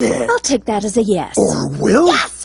I'll take that as a yes. Or will? Yes!